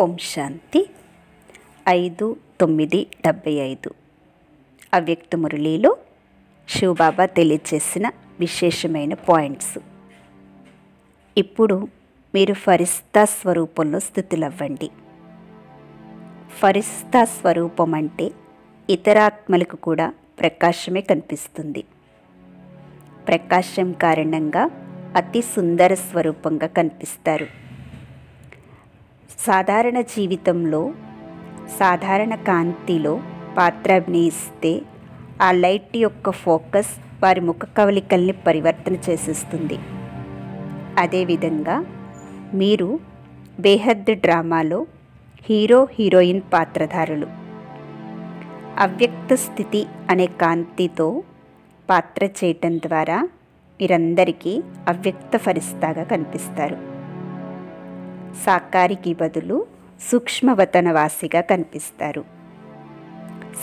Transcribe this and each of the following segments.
ఓం శాంతి. ఐదు తొమ్మిది డెబ్బై ఐదు. అవ్యక్త మురళిలో శివబాబా తెలియచేసిన విశేషమైన పాయింట్స్. ఇప్పుడు మీరు ఫరిస్తా స్వరూపంలో స్థితులవ్వండి. ఫరిస్తా స్వరూపం అంటే ఇతరాత్మలకు కూడా ప్రకాశమే కనిపిస్తుంది. ప్రకాశం కారణంగా అతి సుందర స్వరూపంగా కనిపిస్తారు. సాధారణ జీవితంలో సాధారణ కాంతిలో పాత్ర అభినయిస్తే ఆ లైట్ యొక్క ఫోకస్ వారి ముఖ కవలికల్ని పరివర్తన చేసేస్తుంది. అదేవిధంగా మీరు బేహద్ డ్రామాలో హీరో హీరోయిన్ పాత్రధారులు. అవ్యక్త స్థితి అనే కాంతితో పాత్ర చేయటం ద్వారా మీరందరికీ అవ్యక్త ఫరిస్తాగా కనిపిస్తారు. సాకారికి బదులు సూక్ష్మవతనవాసిగా కనిపిస్తారు.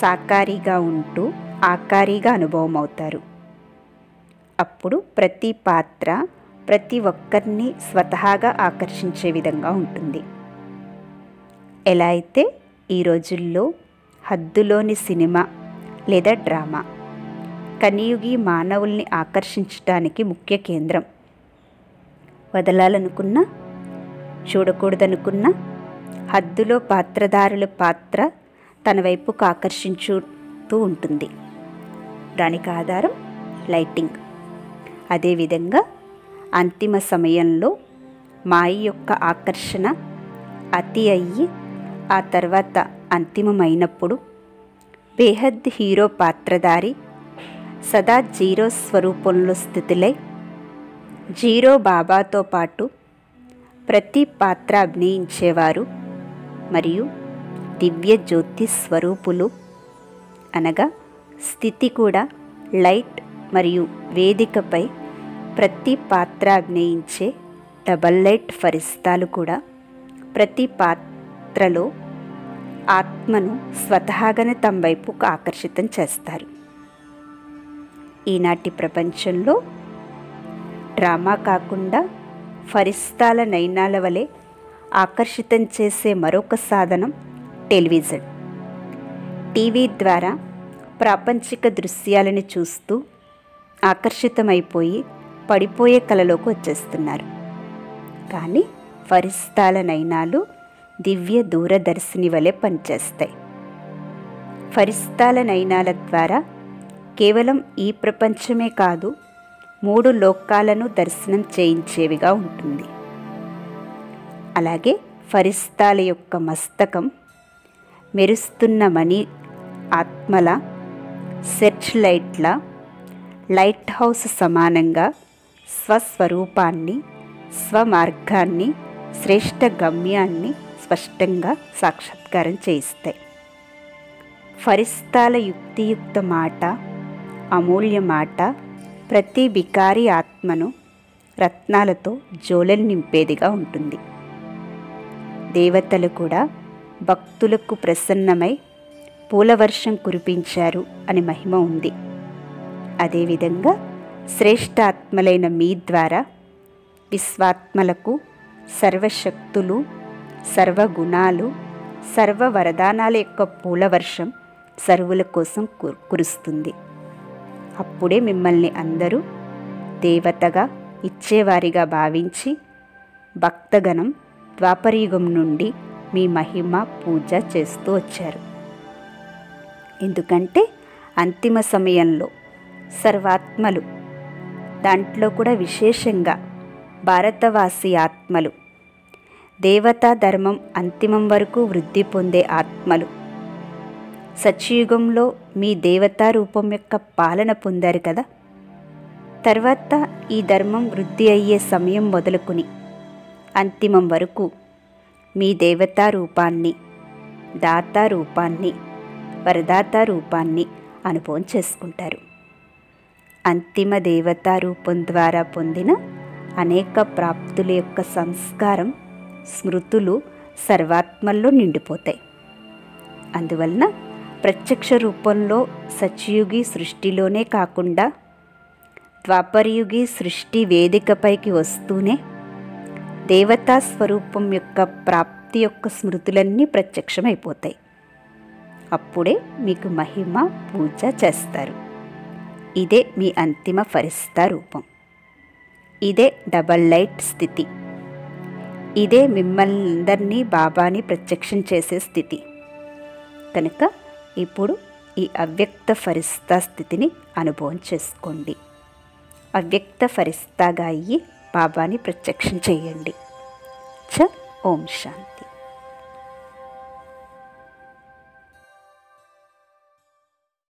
సాకారిగా ఉంటూ ఆకారిగా అనుభవం అవుతారు అప్పుడు ప్రతి పాత్ర ప్రతి ఒక్కరిని స్వతహాగా ఆకర్షించే విధంగా ఉంటుంది. ఎలా అయితే ఈ రోజుల్లో హద్దులోని సినిమా లేదా డ్రామా కనియుగి మానవుల్ని ఆకర్షించడానికి ముఖ్య కేంద్రం. వదలాలనుకున్నా చూడకూడదనుకున్న హద్దులో పాత్రధారుల పాత్ర తన వైపుకు ఆకర్షించుతూ ఉంటుంది. దానికి ఆధారం లైటింగ్. అదేవిధంగా అంతిమ సమయంలో మాయ యొక్క ఆకర్షణ అతి అయ్యి ఆ తర్వాత అంతిమమైనప్పుడు బేహద్ హీరో పాత్రధారి సదా జీరో స్వరూపంలో స్థితులై జీరో బాబాతో పాటు ప్రతి పాత్ర అభినయించేవారు మరియు దివ్య జ్యోతి స్వరూపులు. అనగా స్థితి కూడా లైట్ మరియు వేదికపై ప్రతి పాత్ర అభినయించే డబల్ లైట్ ఫరిస్తాలు కూడా ప్రతి పాత్రలో ఆత్మను స్వతహాగానే తమ వైపుకు ఆకర్షితం చేస్తారు. ఈనాటి ప్రపంచంలో డ్రామా కాకుండా ఫరిస్తాల నయనాల వలె ఆకర్షితం చేసే మరొక సాధనం టెలివిజన్. టీవీ ద్వారా ప్రాపంచిక దృశ్యాలని చూస్తూ ఆకర్షితమైపోయి పడిపోయే కలలోకి వచ్చేస్తున్నారు. కానీ ఫరిస్తాల నయనాలు దివ్య దూరదర్శిని వలె పనిచేస్తాయి. ఫరిస్తాల నయనాల ద్వారా కేవలం ఈ ప్రపంచమే కాదు మూడు లోకాలను దర్శనం చేయించేవిగా ఉంటుంది. అలాగే ఫరిస్తాల యొక్క మస్తకం మెరుస్తున్న మణి ఆత్మల సెర్చ్ లైట్ల లైట్ హౌస్ సమానంగా స్వస్వరూపాన్ని స్వమార్గాన్ని శ్రేష్ట గమ్యాన్ని స్పష్టంగా సాక్షాత్కారం చేయిస్తాయి. ఫరిస్తాల యుక్తియుక్త మాట అమూల్య మాట ప్రతి బికారి ఆత్మను రత్నాలతో జోలెలు నింపేదిగా ఉంటుంది. దేవతలు కూడా భక్తులకు ప్రసన్నమై పూలవర్షం కురిపించారు అని మహిమ ఉంది. అదేవిధంగా శ్రేష్ఠ ఆత్మలైన మీ ద్వారా విశ్వాత్మలకు సర్వశక్తులు సర్వగుణాలు సర్వ వరదానాల యొక్క పూలవర్షం సర్వుల కోసం కురుస్తుంది. అప్పుడే మిమ్మల్ని అందరూ దేవతగా ఇచ్చేవారిగా భావించి భక్తగణం ద్వాపరయుగం నుండి మీ మహిమ పూజ చేస్తూ వచ్చారు. ఎందుకంటే అంతిమ సమయంలో సర్వాత్మలు దాంట్లో కూడా విశేషంగా భారతవాసి ఆత్మలు దేవతా ధర్మం అంతిమం వరకు వృద్ధి పొందే ఆత్మలు సత్యయుగంలో మీ దేవతా రూపం యొక్క పాలన పొందారు కదా. తర్వాత ఈ ధర్మం వృద్ధి అయ్యే సమయం మొదలుకుని అంతిమం వరకు మీ దేవతా రూపాన్ని దాతా రూపాన్ని వరదాత రూపాన్ని అనుభవం చేసుకుంటారు. అంతిమ దేవతా రూపం ద్వారా పొందిన అనేక ప్రాప్తుల యొక్క సంస్కారం స్మృతులు సర్వాత్మల్లో నిండిపోతాయి. అందువలన ప్రత్యక్ష రూపంలో సత్యయుగి సృష్టిలోనే కాకుండా ద్వాపరయుగి సృష్టి వేదికపైకి వస్తూనే దేవతా స్వరూపం యొక్క ప్రాప్తి యొక్క స్మృతులన్నీ ప్రత్యక్షమైపోతాయి. అప్పుడే మీకు మహిమ పూజ చేస్తారు. ఇదే మీ అంతిమ ఫరిస్తా రూపం. ఇదే డబల్ లైట్ స్థితి. ఇదే మిమ్మల్ని అందరినీ బాబాని ప్రత్యక్షం చేసే స్థితి. కనుక ఇప్పుడు ఈ అవ్యక్త ఫరిస్తా స్థితిని అనుభవం చేసుకోండి. అవ్యక్త ఫరిస్తాగా అయ్యి బాబాని ప్రత్యక్షం చేయండి. చ ఓం శాంతి.